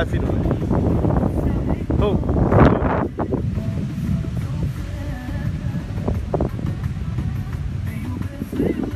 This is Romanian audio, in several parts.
I feel it. Oh. oh.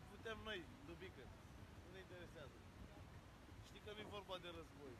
mai putem noi, dubică. Nu ne interesează. Știi că nu-i vorba de război.